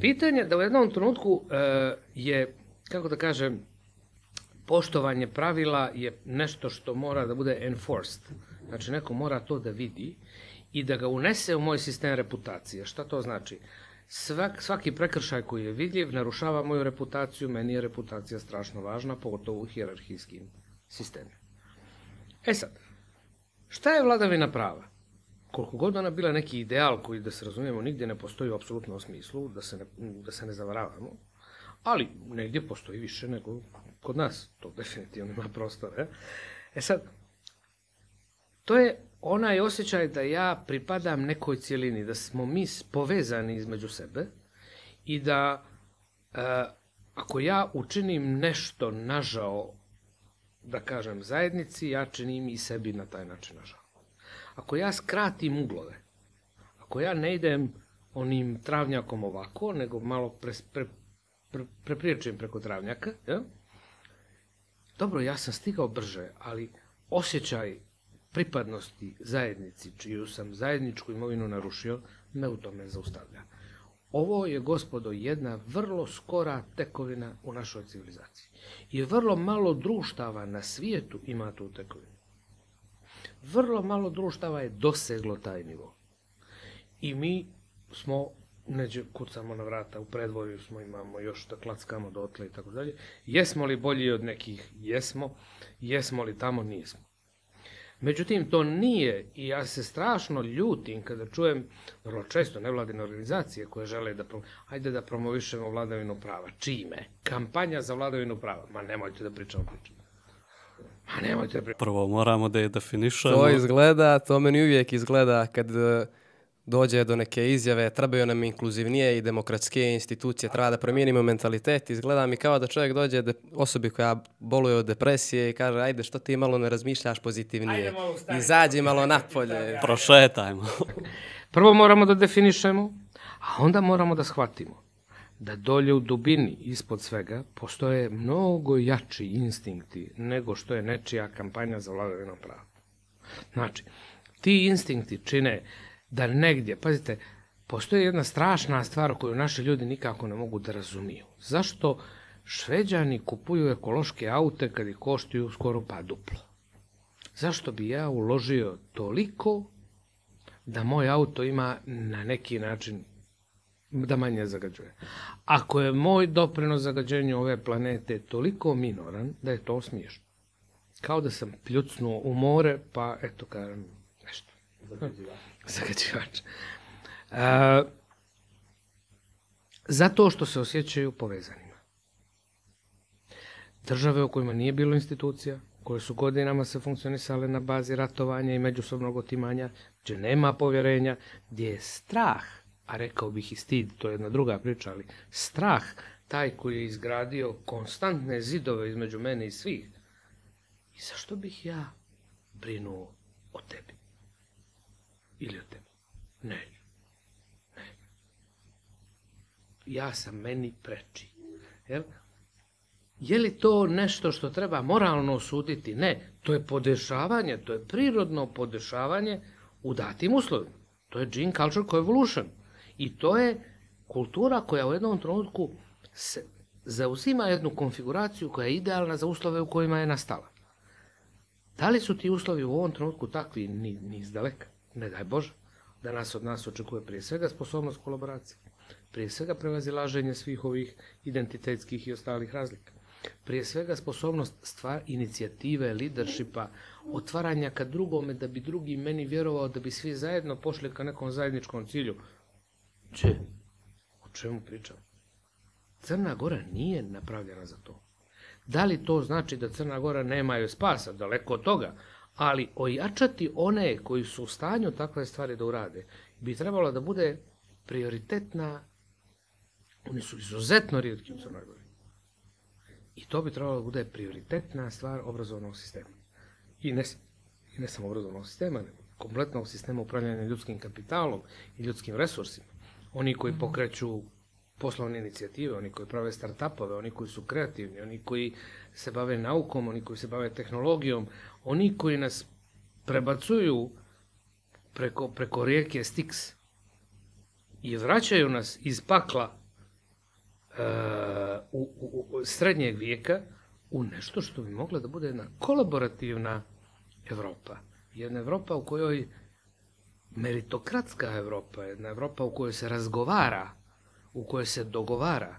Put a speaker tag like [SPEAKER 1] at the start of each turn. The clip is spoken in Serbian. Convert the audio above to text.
[SPEAKER 1] pitanje da u jednom trenutku e, je, kako da kažem, poštovanje pravila je nešto što mora da bude enforced. Znači, neko mora to da vidi i da ga unese u moj sistem reputacije. Šta to znači? Svak, svaki prekršaj koji je vidljiv narušava moju reputaciju, meni je reputacija strašno važna, pogotovo u hjerarhijskim sistemima. E sad, šta je vladavina prava? Koliko god ona bila neki ideal koji, da se razumijemo, nigdje ne postoji u apsolutnom smislu, da se ne, da se ne zavaravamo, ali negdje postoji više nego kod nas. To definitivno ima prostora. E sad, to je onaj osjećaj da ja pripadam nekoj cijelini, da smo mi povezani između sebe i da e, ako ja učinim nešto nažao, da kažem, zajednici, ja činim i sebi na taj način nažao. Ako ja skratim uglove, ako ja ne idem onim travnjakom ovako, nego malo pre, pre, pre, prepriječujem preko travnjaka, ja? dobro, ja sam stigao brže, ali osjećaj pripadnosti zajednici, čiju sam zajedničku imovinu narušio, me u tome zaustavlja. Ovo je, gospodo, jedna vrlo skora tekovina u našoj civilizaciji. I vrlo malo društava na svijetu ima tu tekovinu. Vrlo malo društava je doseglo taj nivo. I mi smo neđe kucamo na vrata, u predvorju smo, imamo još da klackamo dotle i tako dalje. Jesmo li bolji od nekih? Jesmo. Jesmo li tamo? Nismo. Međutim, to nije i ja se strašno ljutim kada čujem vrlo često nevladine organizacije koje žele da prom... ajde da promovišemo vladavinu prava. Čime? Kampanja za vladavinu prava. Ma nemojte da pričamo pričamo. Ma nemojte da pričamo.
[SPEAKER 2] Prvo moramo da je definišemo.
[SPEAKER 3] To izgleda, to meni uvijek izgleda kad e, dođe do neke izjave, trebaju nam inkluzivnije i demokratske institucije, treba da promijenimo mentalitet. Izgleda mi kao da čovjek dođe de, osobi koja boluje od depresije i kaže, ajde, što ti malo ne razmišljaš pozitivnije?
[SPEAKER 1] malo ustani.
[SPEAKER 3] Izađi malo napolje.
[SPEAKER 2] Prošetajmo.
[SPEAKER 1] Prvo moramo da definišemo, a onda moramo da shvatimo da dolje u dubini, ispod svega, postoje mnogo jači instinkti nego što je nečija kampanja za vladavinu prava. Znači, ti instinkti čine da negdje, pazite, postoji jedna strašna stvar koju naši ljudi nikako ne mogu da razumiju. Zašto šveđani kupuju ekološke aute kad ih koštuju skoro pa duplo? Zašto bi ja uložio toliko da moj auto ima na neki način da manje zagađuje. Ako je moj doprinos zagađenju ove planete toliko minoran da je to smiješno. Kao da sam pljucnuo u more, pa eto kažem nešto. Zagađivač. E, zato što se osjećaju povezanima. Države u kojima nije bilo institucija, koje su godinama se funkcionisale na bazi ratovanja i međusobnog otimanja, gdje nema povjerenja, gdje je strah, a rekao bih i stid, to je jedna druga priča, ali strah, taj koji je izgradio konstantne zidove između mene i svih. I zašto bih ja brinuo o tebi? Ili o tebi? Ne. Ne. Ja sam meni preči. Jel? Je li to nešto što treba moralno osuditi? Ne. To je podešavanje, to je prirodno podešavanje u datim uslovima. To je gene culture coevolution. I to je kultura koja u jednom trenutku se zauzima jednu konfiguraciju koja je idealna za uslove u kojima je nastala. Da li su ti uslovi u ovom trenutku takvi ni, ni iz daleka? Ne daj Bože da nas od nas očekuje prije svega sposobnost kolaboracije, prije svega prevazilaženje svih ovih identitetskih i ostalih razlika, prije svega sposobnost stvar inicijative, leadershipa, otvaranja ka drugome da bi drugi meni vjerovao da bi svi zajedno pošli ka nekom zajedničkom cilju. Če? O čemu pričam? Crna Gora nije napravljena za to. Da li to znači da Crna Gora nema spasa? Daleko od toga ali ojačati one koji su u stanju takve stvari da urade bi trebalo da bude prioritetna, oni su izuzetno rijetki u Crnoj Gori. I to bi trebalo da bude prioritetna stvar obrazovnog sistema. I ne, i ne samo obrazovnog sistema, nego kompletnog sistema upravljanja ljudskim kapitalom i ljudskim resursima. Oni koji pokreću poslovne inicijative, oni koji prave startupove, oni koji su kreativni, oni koji se bave naukom, oni koji se bave tehnologijom, oni koji nas prebacuju preko, preko rijeke Styx i vraćaju nas iz pakla u, u, u srednjeg vijeka u nešto što bi mogla da bude jedna kolaborativna Evropa. Jedna Evropa u kojoj meritokratska Evropa, jedna Evropa u kojoj se razgovara, u kojoj se dogovara.